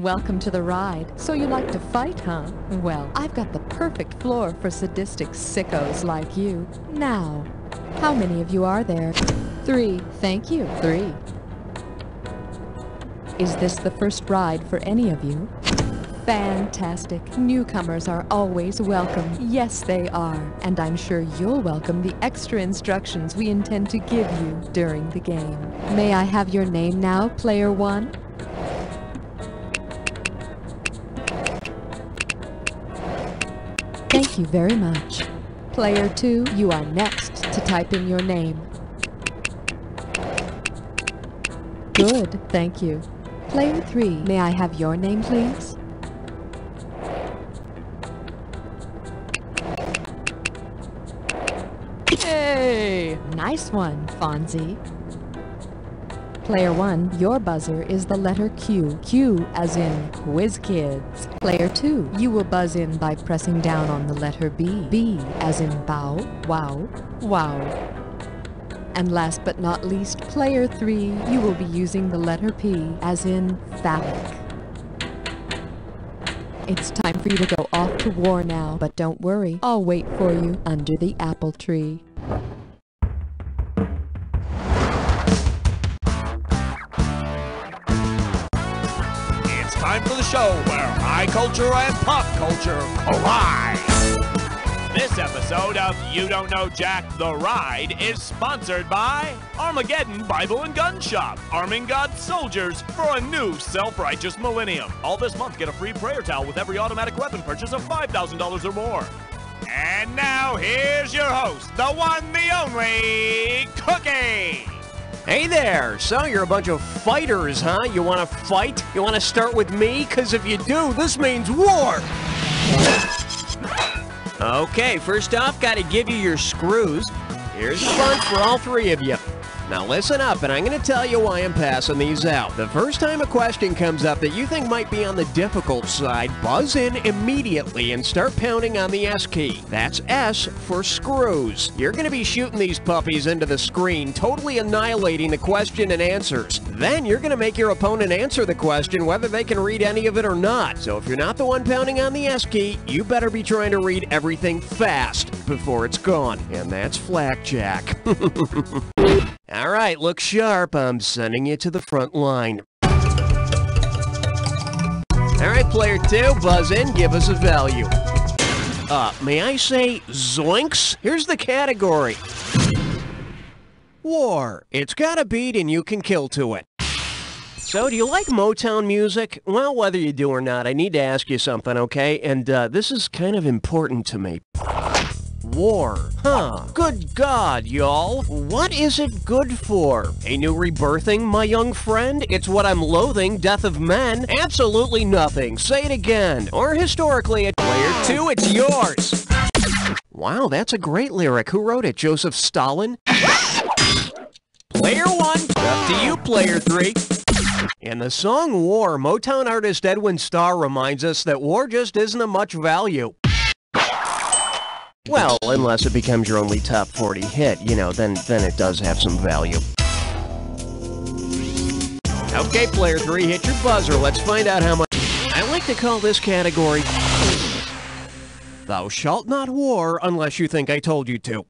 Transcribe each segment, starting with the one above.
Welcome to the ride. So you like to fight, huh? Well, I've got the perfect floor for sadistic sickos like you. Now, how many of you are there? Three. Thank you. Three. Is this the first ride for any of you? Fantastic. Newcomers are always welcome. Yes, they are. And I'm sure you'll welcome the extra instructions we intend to give you during the game. May I have your name now, Player One? You very much. Player 2, you are next to type in your name. Good, thank you. Player 3, may I have your name, please? Hey! Nice one, Fonzie. Player 1, your buzzer is the letter Q. Q as in Quiz Kids. Player 2, you will buzz in by pressing down on the letter B. B as in bow, wow, wow. And last but not least, player 3, you will be using the letter P as in phallic. It's time for you to go off to war now, but don't worry, I'll wait for you under the apple tree. Show where high culture and pop culture collide. This episode of You Don't Know Jack the Ride is sponsored by Armageddon Bible and Gun Shop, arming God's soldiers for a new self righteous millennium. All this month, get a free prayer towel with every automatic weapon purchase of $5,000 or more. And now, here's your host, the one, the only, Cookie. Hey there! So you're a bunch of fighters, huh? You want to fight? You want to start with me? Because if you do, this means war! Okay, first off, got to give you your screws. Here's a bunch for all three of you. Now listen up, and I'm going to tell you why I'm passing these out. The first time a question comes up that you think might be on the difficult side, buzz in immediately and start pounding on the S key. That's S for screws. You're going to be shooting these puppies into the screen, totally annihilating the question and answers. Then you're going to make your opponent answer the question whether they can read any of it or not. So if you're not the one pounding on the S key, you better be trying to read everything fast before it's gone. And that's Flackjack. All right, look sharp. I'm sending you to the front line. All right, player two, buzz in, give us a value. Uh, may I say zoinks? Here's the category. War. It's got a beat and you can kill to it. So, do you like Motown music? Well, whether you do or not, I need to ask you something, okay? And uh, this is kind of important to me. War. Huh. Good God, y'all. What is it good for? A new rebirthing, my young friend? It's what I'm loathing, death of men? Absolutely nothing. Say it again. Or historically, at player two, it's yours. Wow, that's a great lyric. Who wrote it? Joseph Stalin? Player one, up to you, player three. In the song War, Motown artist Edwin Starr reminds us that war just isn't of much value. Well, unless it becomes your only top 40 hit, you know, then then it does have some value. Okay, player 3, hit your buzzer. Let's find out how much... I like to call this category... Thou shalt not war unless you think I told you to.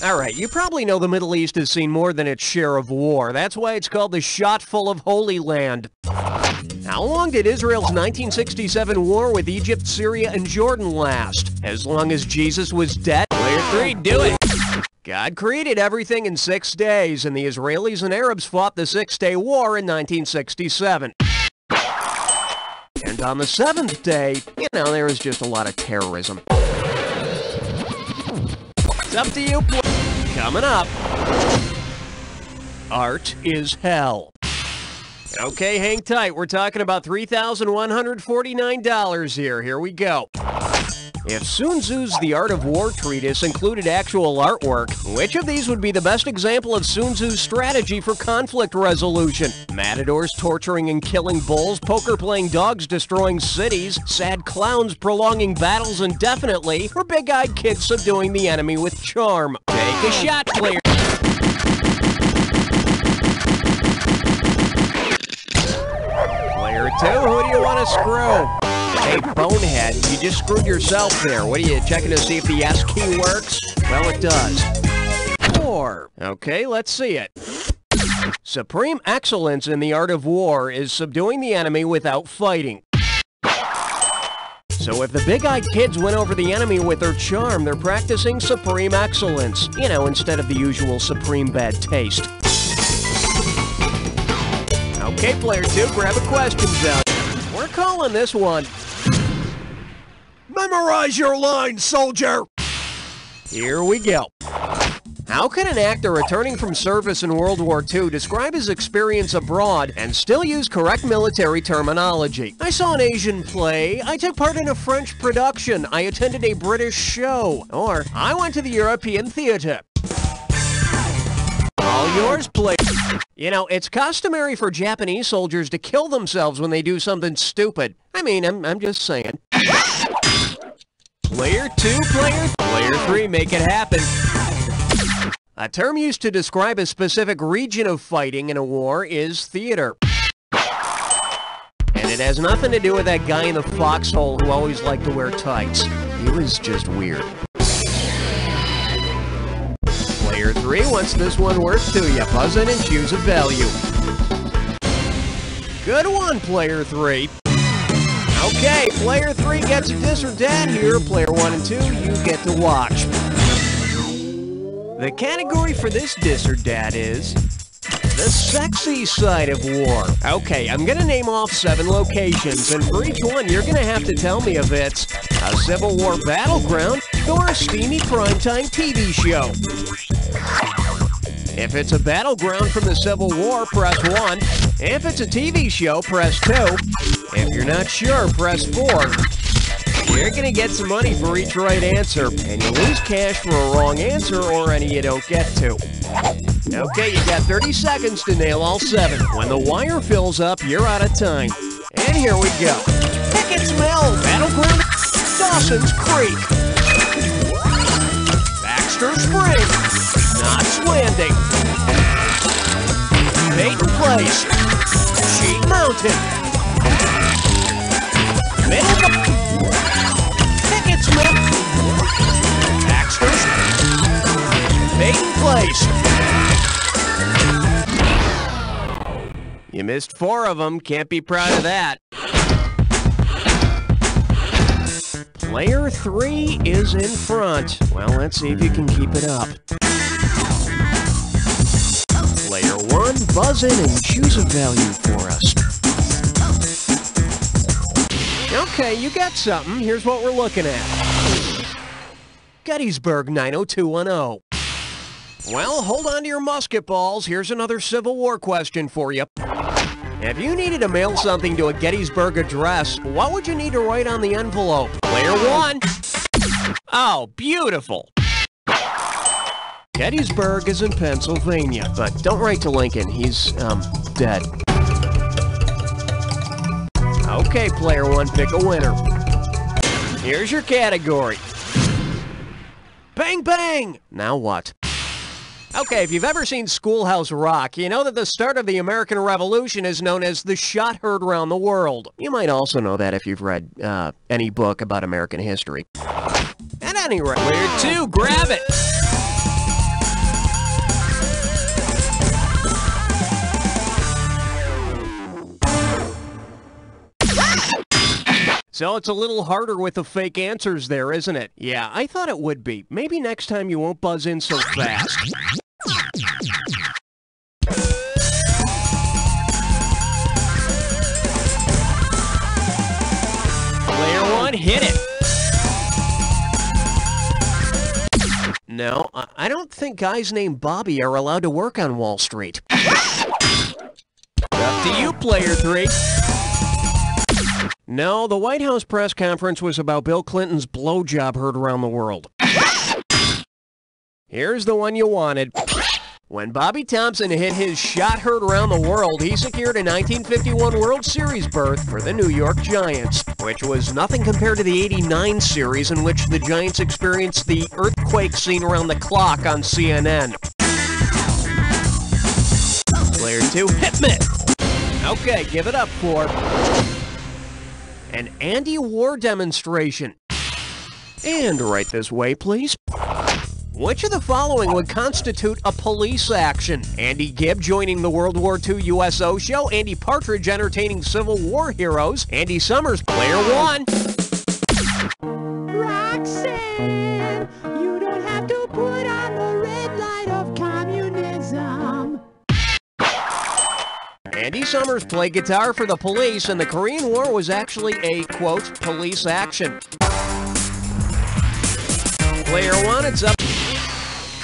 Alright, you probably know the Middle East has seen more than its share of war. That's why it's called the Shot Full of Holy Land. How long did Israel's 1967 war with Egypt, Syria, and Jordan last? As long as Jesus was dead? Player 3, do it! God created everything in six days, and the Israelis and Arabs fought the Six-Day War in 1967. And on the seventh day, you know, there was just a lot of terrorism. It's up to you. Coming up. Art is hell. Okay, hang tight. We're talking about $3,149 here. Here we go. If Sun Tzu's The Art of War treatise included actual artwork, which of these would be the best example of Sun Tzu's strategy for conflict resolution? Matadors torturing and killing bulls, poker playing dogs destroying cities, sad clowns prolonging battles indefinitely, or big-eyed kids subduing the enemy with charm? Take a shot, player. Player two, who do you want to screw? Hey, bonehead, you just screwed yourself there. What are you checking to see if the S key works? Well, it does. Four. Okay, let's see it. Supreme excellence in the art of war is subduing the enemy without fighting. So if the big-eyed kids win over the enemy with their charm, they're practicing supreme excellence. You know, instead of the usual supreme bad taste. Okay, player two, grab a question out. We're calling this one. Memorize your lines, soldier! Here we go. How can an actor returning from service in World War II describe his experience abroad and still use correct military terminology? I saw an Asian play, I took part in a French production, I attended a British show, or I went to the European theater. All yours, play. You know, it's customary for Japanese soldiers to kill themselves when they do something stupid. I mean, I'm, I'm just saying. Player two, player, player three, make it happen. A term used to describe a specific region of fighting in a war is theater. And it has nothing to do with that guy in the foxhole who always liked to wear tights. He was just weird. Player 3, what's this one worth to you? Buzz in and choose a value. Good one, Player 3. Okay, Player 3 gets a this or that here. Player 1 and 2, you get to watch. The category for this dis or dat is the sexy side of war. Okay, I'm gonna name off seven locations, and for each one, you're gonna have to tell me if it's a Civil War battleground or a steamy primetime TV show. If it's a battleground from the Civil War, press 1. If it's a TV show, press 2. If you're not sure, press 4. You're going to get some money for each right answer, and you lose cash for a wrong answer or any you don't get to. Okay, you got 30 seconds to nail all seven. When the wire fills up, you're out of time. And here we go. Pickett's Mill, Battleground, Dawson's Creek, Baxter Spring, Knots Landing, Place, Sheep Mountain, missed four of them. Can't be proud of that. Player three is in front. Well, let's see if you can keep it up. Player one, buzz in and choose a value for us. Okay, you got something. Here's what we're looking at. Gettysburg 90210. Well, hold on to your musket balls. Here's another Civil War question for you. If you needed to mail something to a Gettysburg address, what would you need to write on the envelope? Player one. Oh, beautiful. Gettysburg is in Pennsylvania, but don't write to Lincoln. He's, um, dead. Okay, player one, pick a winner. Here's your category. Bang, bang! Now what? Okay, if you've ever seen Schoolhouse Rock, you know that the start of the American Revolution is known as the shot heard around the world. You might also know that if you've read uh, any book about American history. At any rate, where to? Grab it! So it's a little harder with the fake answers there, isn't it? Yeah, I thought it would be. Maybe next time you won't buzz in so fast. Player one, hit it. No, I don't think guys named Bobby are allowed to work on Wall Street. Up to you, player three. No, the White House press conference was about Bill Clinton's blowjob heard around the world. Here's the one you wanted. When Bobby Thomson hit his shot heard around the world, he secured a 1951 World Series berth for the New York Giants, which was nothing compared to the 89 series in which the Giants experienced the earthquake seen around the clock on CNN. Player 2, hit me! Okay, give it up for an anti-war demonstration. And right this way, please. Which of the following would constitute a police action? Andy Gibb joining the World War II USO show, Andy Partridge entertaining Civil War heroes, Andy Summers, player one. Roxanne, you don't have to put on the red light of communism. Andy Summers played guitar for the police, and the Korean War was actually a, quote, police action. Player one, it's up.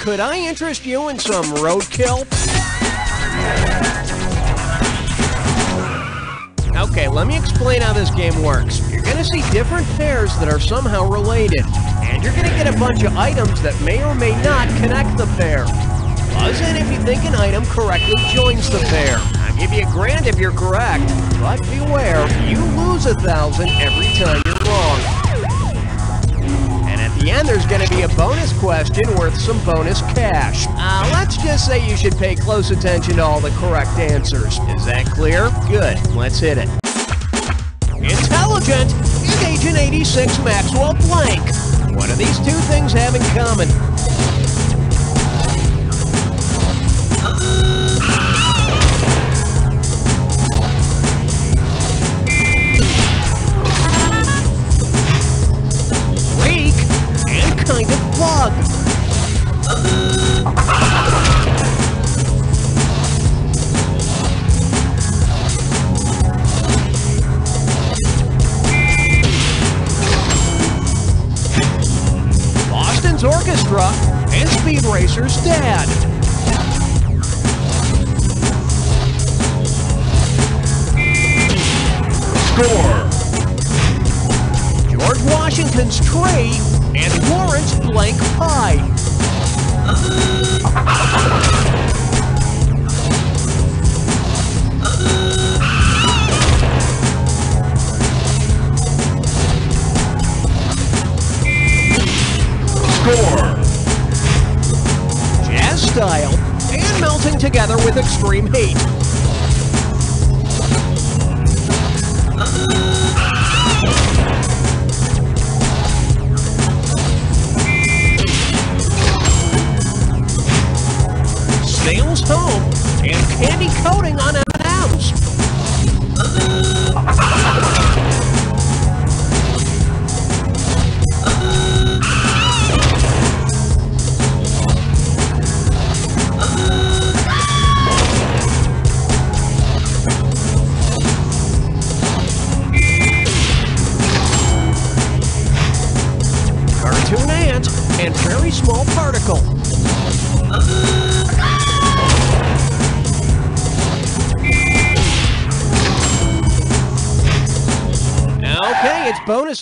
Could I interest you in some roadkill? Okay, let me explain how this game works. You're to see different pairs that are somehow related, and you're to get a bunch of items that may or may not connect the pair. Buzz in if you think an item correctly joins the pair. I'll give you a grand if you're correct, but beware, you lose a thousand every time the end, there's going to be a bonus question worth some bonus cash. Uh, let's just say you should pay close attention to all the correct answers. Is that clear? Good. Let's hit it. Intelligent and Agent 86 Maxwell Blank. What do these two things have in common? Extreme heat.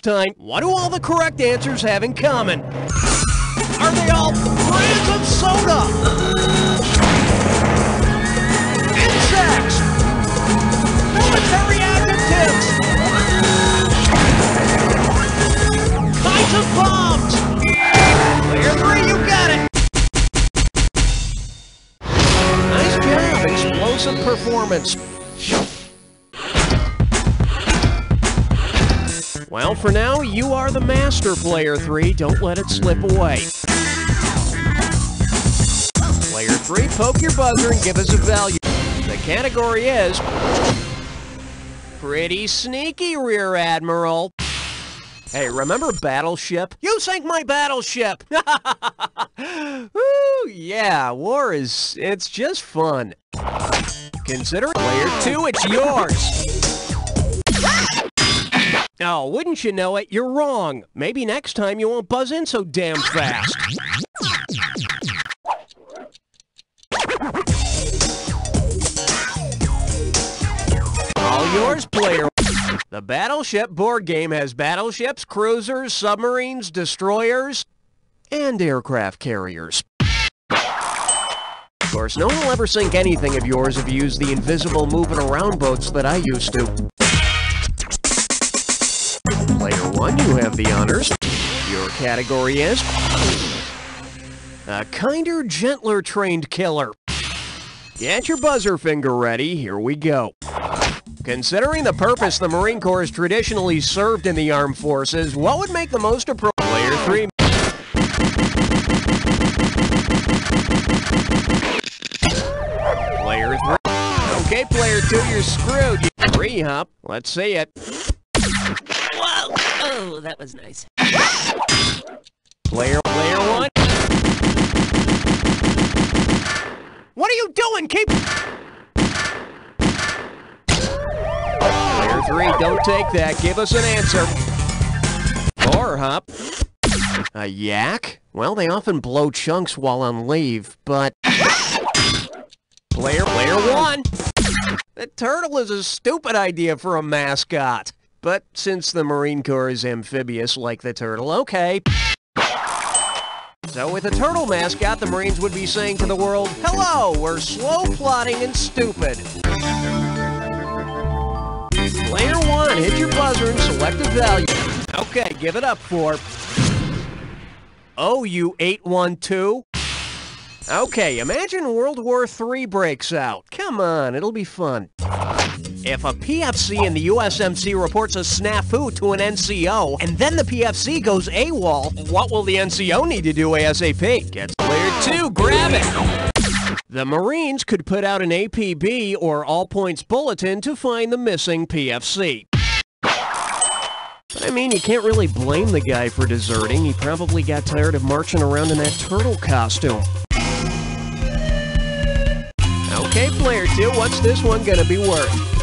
Time. What do all the correct answers have in common? Are they all brands of soda? You are the master, Player 3. Don't let it slip away. Player 3, poke your buzzer and give us a value. The category is... Pretty sneaky, Rear Admiral. Hey, remember Battleship? You sank my battleship! Woo, yeah, war is... it's just fun. Consider Player 2, it's yours! Oh, wouldn't you know it? You're wrong. Maybe next time you won't buzz in so damn fast. All yours, player. The Battleship board game has battleships, cruisers, submarines, destroyers, and aircraft carriers. Of course, no one will ever sink anything of yours if you use the invisible moving around boats that I used to. You have the honors. Your category is a kinder, gentler trained killer. Get your buzzer finger ready. Here we go. Considering the purpose the Marine Corps has traditionally served in the armed forces, what would make the most appropriate? Player 3. Player 3. Okay, player 2, you're screwed. Re-hop. Let's see it. Whoa! Oh, that was nice. Player, player 1. What are you doing? Keep... Player 3, don't take that. Give us an answer. Or hop. A yak? Well, they often blow chunks while on leave, but... Player, player one! The turtle is a stupid idea for a mascot. But since the Marine Corps is amphibious like the turtle, okay. So with a turtle mascot, the Marines would be saying to the world, Hello, we're slow, plotting, and stupid. Player one, hit your buzzer and select a value. Okay, give it up for... OU812. Okay, imagine World War III breaks out. Come on, it'll be fun. If a PFC in the USMC reports a snafu to an NCO, and then the PFC goes AWOL, what will the NCO need to do ASAP? Gets player two, grab it! The Marines could put out an APB or All Points Bulletin to find the missing PFC. But I mean, you can't really blame the guy for deserting. He probably got tired of marching around in that turtle costume. Okay, player two, what's this one gonna be worth?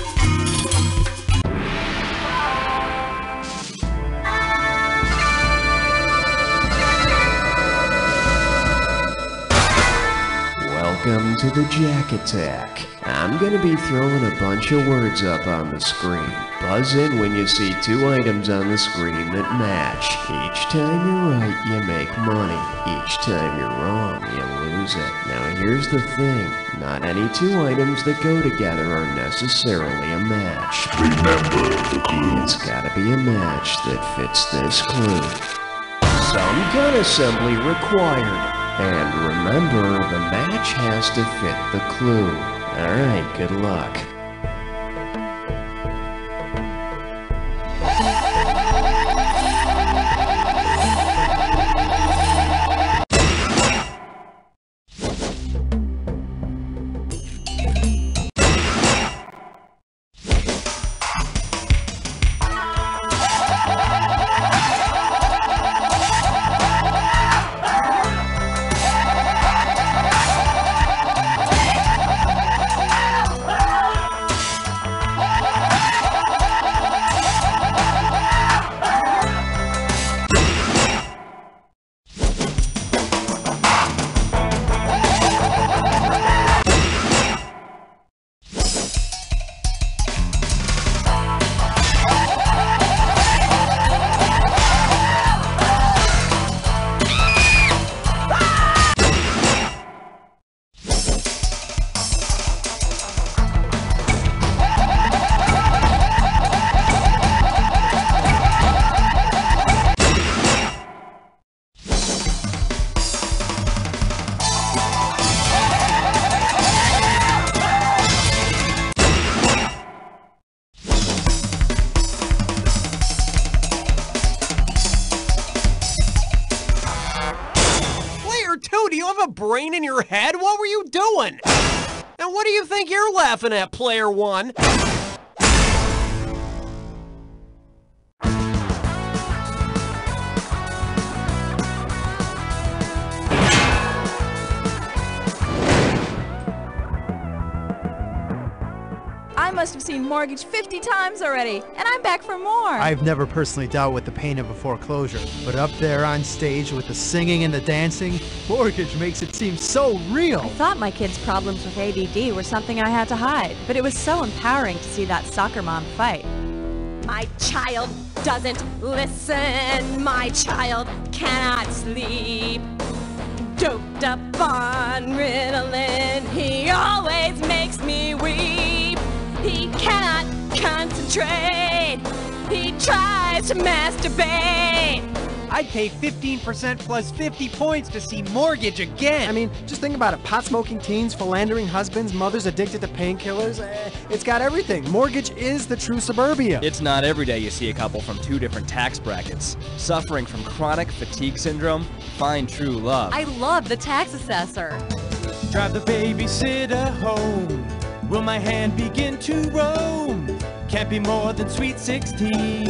Welcome to the Jack Attack. I'm gonna be throwing a bunch of words up on the screen. Buzz in when you see two items on the screen that match. Each time you're right, you make money. Each time you're wrong, you lose it. Now here's the thing. Not any two items that go together are necessarily a match. Remember the clue. It's gotta be a match that fits this clue. Some gun assembly required. And remember, the match has to fit the clue. Alright, good luck. Brain in your head? What were you doing? And what do you think you're laughing at, player one? Must have seen Mortgage 50 times already, and I'm back for more. I've never personally dealt with the pain of a foreclosure, but up there on stage with the singing and the dancing, Mortgage makes it seem so real. I thought my kid's problems with ADD were something I had to hide, but it was so empowering to see that soccer mom fight. My child doesn't listen. My child cannot sleep. Doped up on Ritalin, he always makes me weep. He cannot concentrate. He tries to masturbate. I'd pay 15% plus 50 points to see Mortgage again. I mean, just think about it. Pot smoking teens, philandering husbands, mothers addicted to painkillers. Eh, it's got everything. Mortgage is the true suburbia. It's not every day you see a couple from two different tax brackets. Suffering from chronic fatigue syndrome, find true love. I love the tax assessor. Drive the babysitter home. Will my hand begin to roam? Can't be more than sweet 16.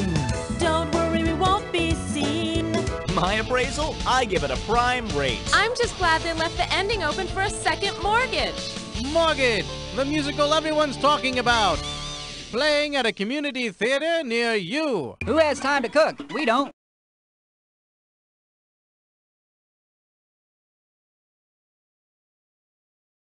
Don't worry, we won't be seen. My appraisal? I give it a prime rate. I'm just glad they left the ending open for a second mortgage. Mortgage, the musical everyone's talking about. Playing at a community theater near you. Who has time to cook? We don't.